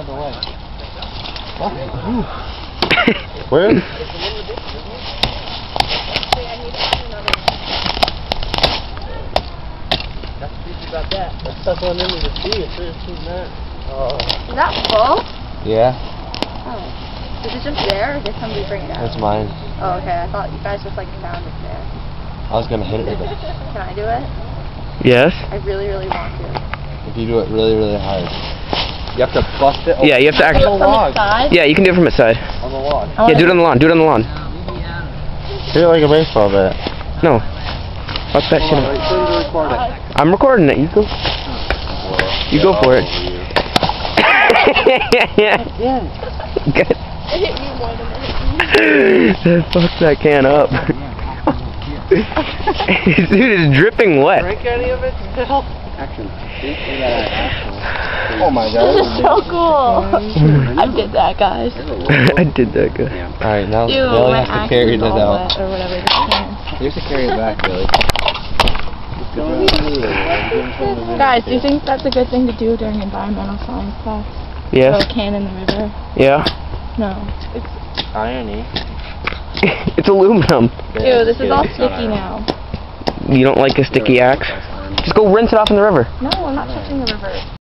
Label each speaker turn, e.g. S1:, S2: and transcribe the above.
S1: out of the way. Where? That's the beauty about that. That stuff went into the sea. It's really too mad. Oh.
S2: Is that full?
S1: Yeah,
S2: Oh. Is it just there or did somebody bring it out?
S1: that's mine.
S2: Oh, okay. I thought you guys just like found it there.
S1: I was gonna hit it with it.
S2: Can I do it?
S3: Yes?
S2: I really, really want to.
S1: If you do it really, really hard. You have to bust it.
S3: Yeah, you have to
S1: on
S3: actually.
S1: the log.
S3: Yeah, you can do it from the side.
S1: On the log.
S3: Yeah, do it on the lawn. Do it on the lawn.
S1: Do it like a baseball bat.
S3: No. Fuck that shit.
S1: Come on, wait, turn to record it.
S3: I'm recording it. You go. You go for it. Good.
S2: It hit you more than it hit
S3: Fuck that can up. Dude, it's dripping wet.
S1: Drink any of it still? Action. Oh my god.
S2: This is so cool. I did that, guys.
S3: I did that good.
S1: Alright, now
S2: Ew,
S1: Billy
S2: my
S1: has to carry
S2: is
S1: this out.
S2: wet or whatever this can.
S1: You have to carry it back, Billy.
S2: Guys, do you think that's a good thing to do during environmental science class?
S3: Yes.
S2: Throw a can in the river?
S3: Yeah.
S2: No. It's,
S1: Irony.
S3: it's aluminum.
S2: ew, this is all sticky now.
S3: You don't like a sticky axe? Just go rinse it off in the river.
S2: No, I'm not touching the river.